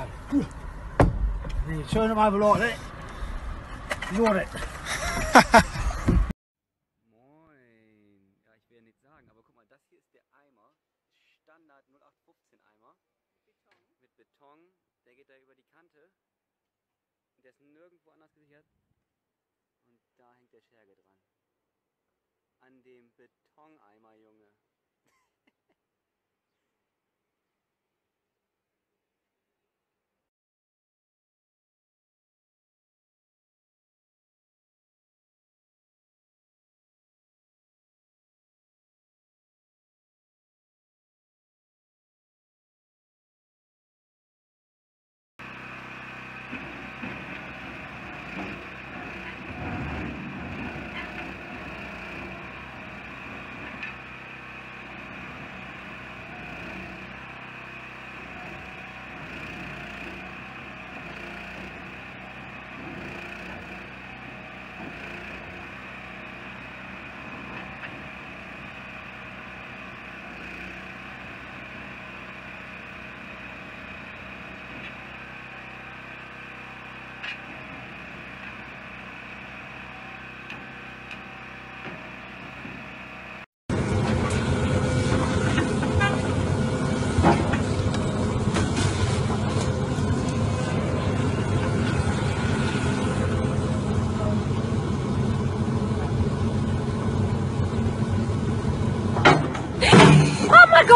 You turn them over like that. You want it? Moin. Ja, ich will ja nichts sagen, aber guck mal, das hier ist der Eimer. Standard 0815 Eimer. Mit Beton. Der geht da über die Kante. Der ist nirgendwo anders gesichert. Und da hängt der Scherge dran. An dem Betoneimer, Junge.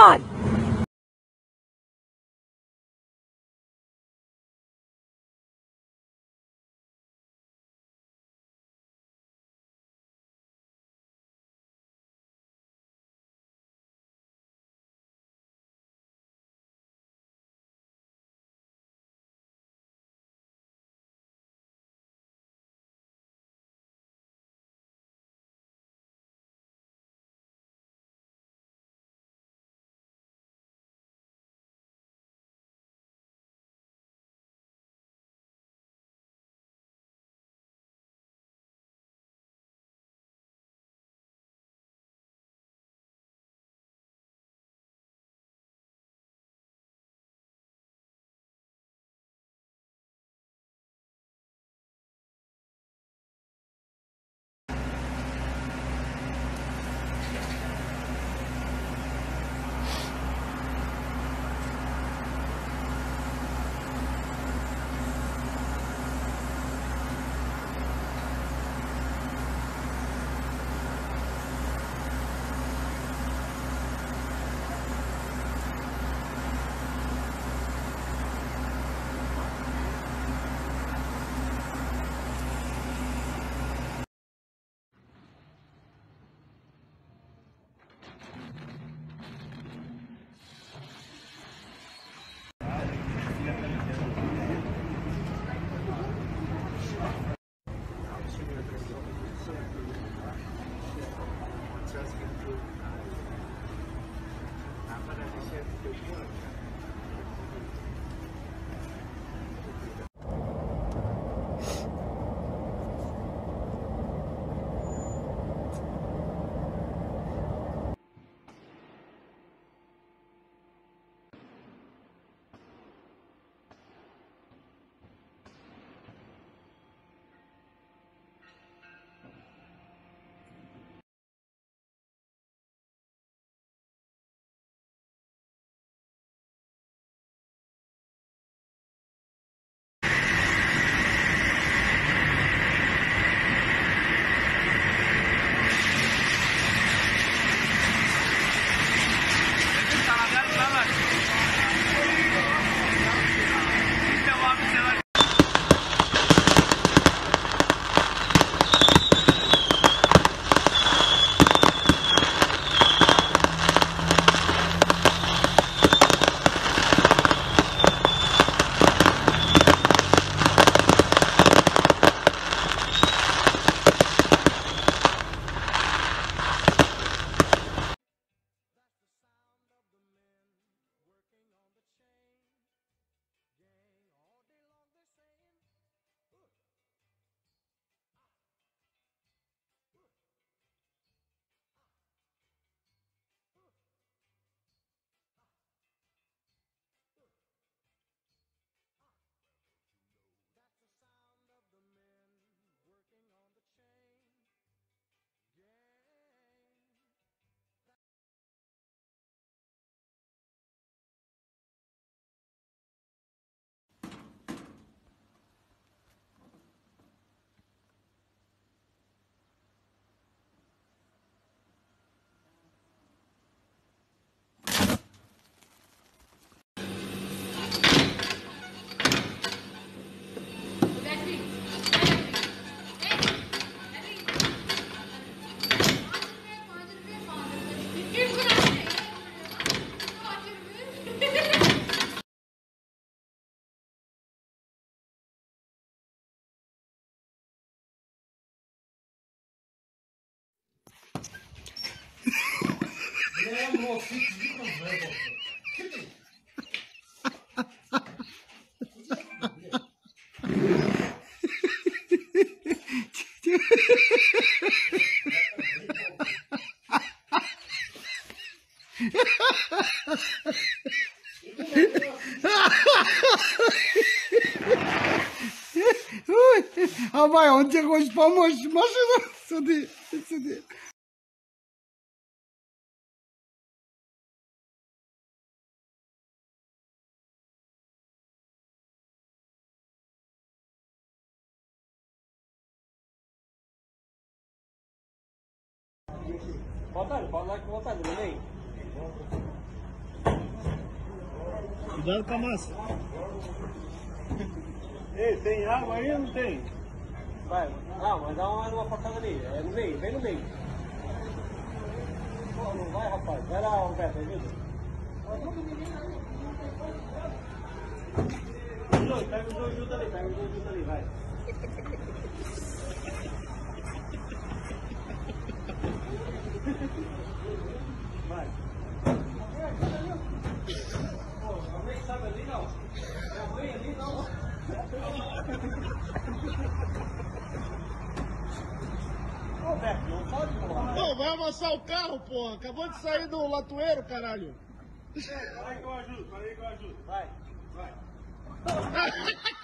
God. Ой, а Майя, он тебе хочет помочь машину сюда, сюда. Ali, bota ali, bota ali, neném. Cuidado com a massa. Ei, tem água aí ou não tem? Vai, ah, mas dá uma, uma facada ali. É no meio, vem no meio. Pô, não vai, rapaz. Vai lá, Roberto, ajuda. Pega os dois juntos ali, pega os dois juntos ali. Vai. Pô, alguém sabe ali não? É alguém ali não? Roberto, não pode porra. Pô, vai amassar o carro, porra. Acabou de sair do latoeiro, caralho. Aí que eu ajudo, aí que eu ajudo. Vai, vai.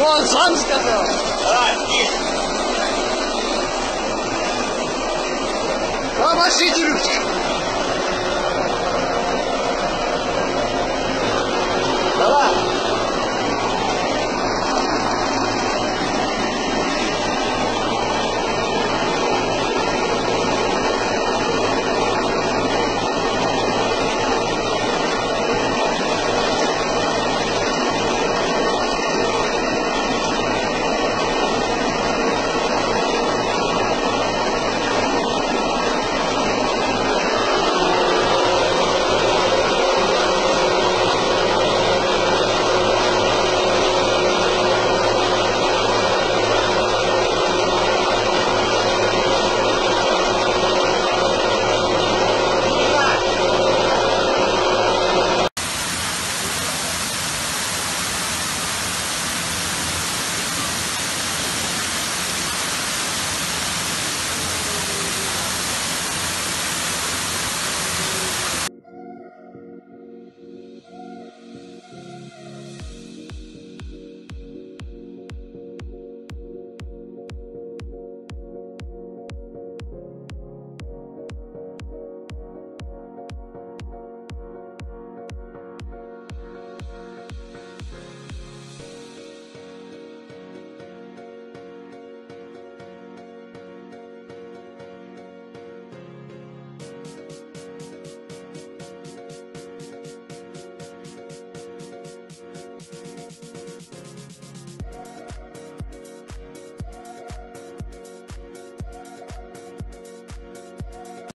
Ну он сам сказал. А, нет. Помашите ручкой.